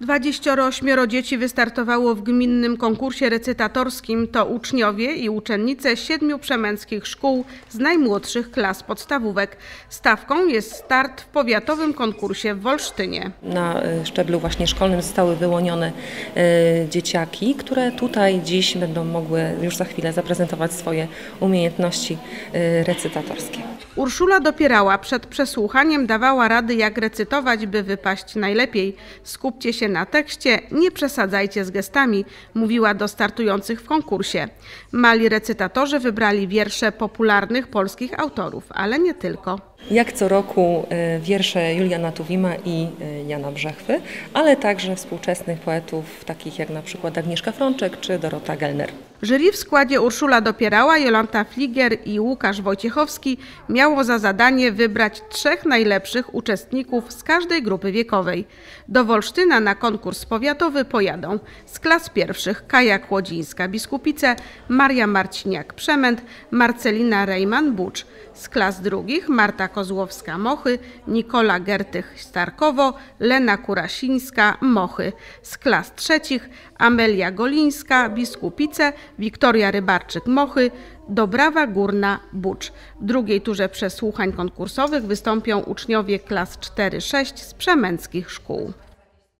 28 dzieci wystartowało w gminnym konkursie recytatorskim. To uczniowie i uczennice siedmiu przemęckich szkół z najmłodszych klas podstawówek. Stawką jest start w powiatowym konkursie w Wolsztynie. Na y, szczeblu właśnie szkolnym zostały wyłonione y, dzieciaki, które tutaj dziś będą mogły już za chwilę zaprezentować swoje umiejętności y, recytatorskie. Urszula dopierała przed przesłuchaniem, dawała rady jak recytować, by wypaść najlepiej. Skupcie się na tekście, nie przesadzajcie z gestami, mówiła do startujących w konkursie. Mali recytatorzy wybrali wiersze popularnych polskich autorów, ale nie tylko. Jak co roku y, wiersze Juliana Tuwima i y, Jana Brzechwy, ale także współczesnych poetów takich jak na przykład Agnieszka Frączek czy Dorota Gelner. Jury w składzie Urszula Dopierała, Jolanta Fligier i Łukasz Wojciechowski miało za zadanie wybrać trzech najlepszych uczestników z każdej grupy wiekowej. Do Wolsztyna na konkurs powiatowy pojadą z klas pierwszych Kaja Kłodzińska-Biskupice, Maria Marciniak-Przemęt, Marcelina Rejman-Bucz, z klas drugich Marta Kozłowska-Mochy, Nikola Gertych-Starkowo, Lena Kurasińska-Mochy, z klas trzecich Amelia Golińska-Biskupice, Wiktoria Rybarczyk-Mochy, Dobrawa Górna Bucz. W drugiej turze przesłuchań konkursowych wystąpią uczniowie klas 4-6 z przemęckich szkół.